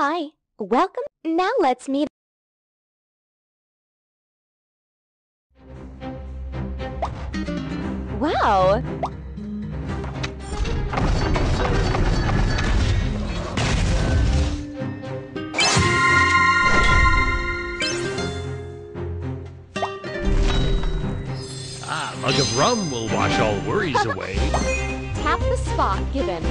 Hi, welcome. Now let's meet. Wow! Ah, a mug of rum will wash all worries away. Tap the spot given.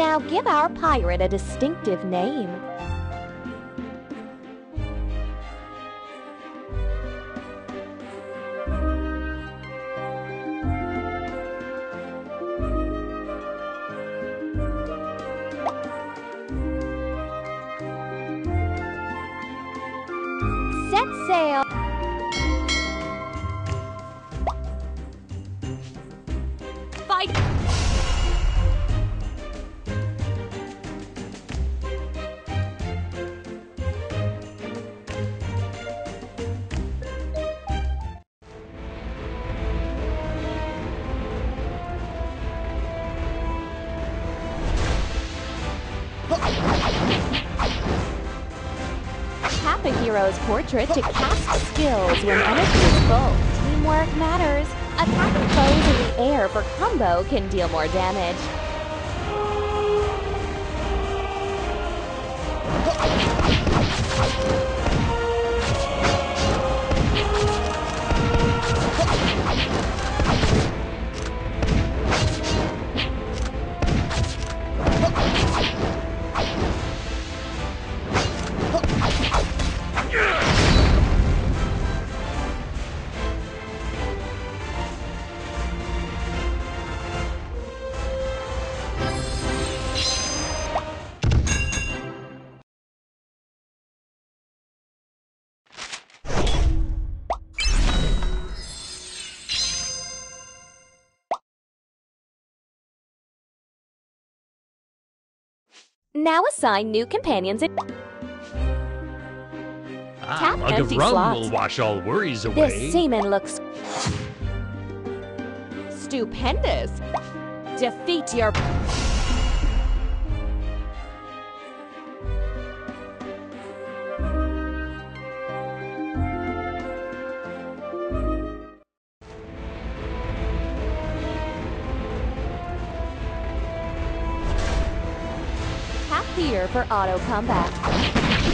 Now give our pirate a distinctive name. Hero's portrait to cast skills when energy is full. Teamwork matters. Attacking foes in the air for combo can deal more damage. Now assign new companions in Ah, Tap a mug of rum slots. will wash all worries away. This seaman looks stupendous. Defeat your for auto combat.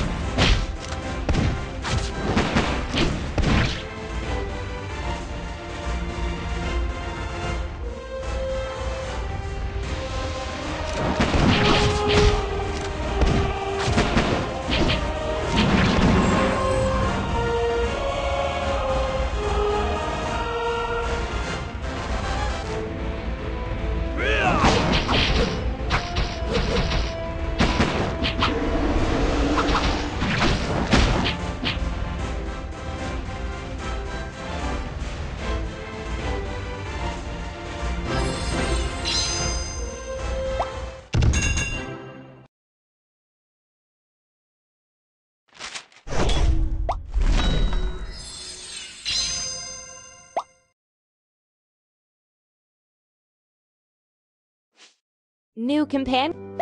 New companion.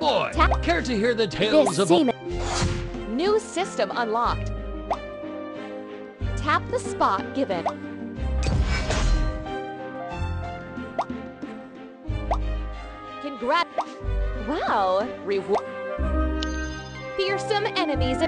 Boy, Tap- care to hear the tales This of. New system unlocked. Tap the spot given. Congrat- Wow! Reward- Fearsome enemies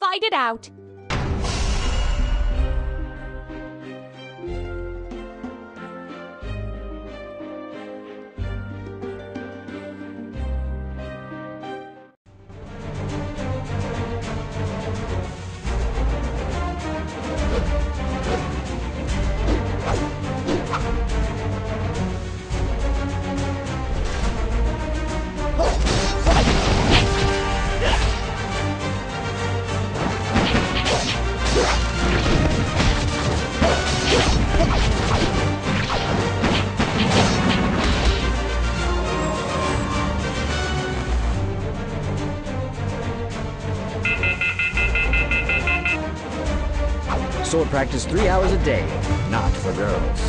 Fight it out! Sword practice three hours a day, not for girls.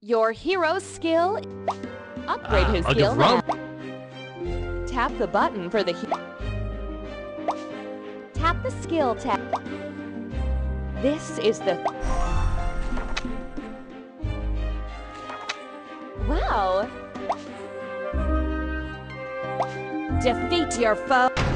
Your hero's skill. Upgrade Ah, his I'll skill give Rum- now. Tap the button for the. he- Tap the skill tab. This is the. Wow. Defeat your foe.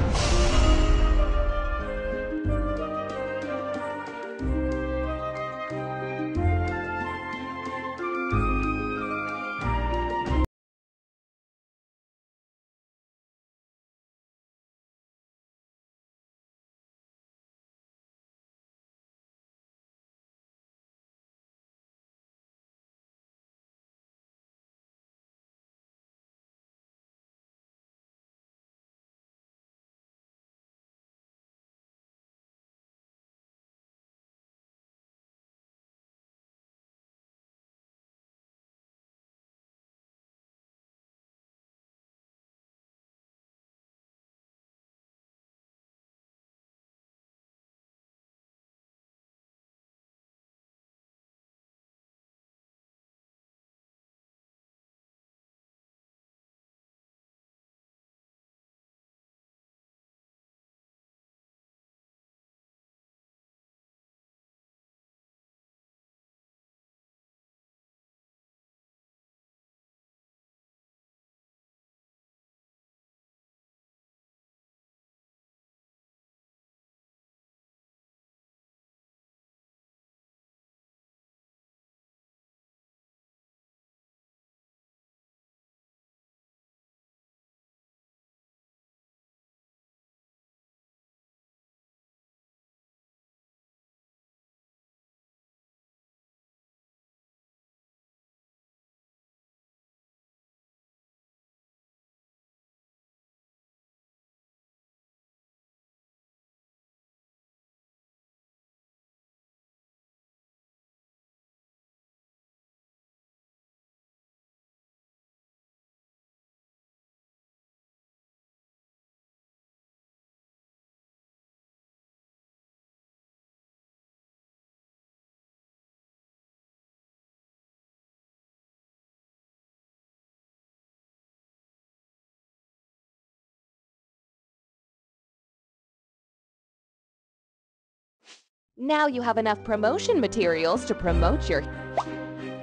Now you have enough promotion materials to promote your.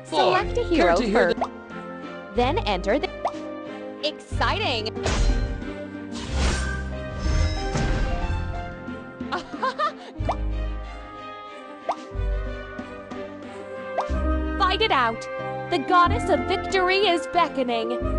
Select a hero first. Then enter the. Exciting! Fight it out! The goddess of victory is beckoning!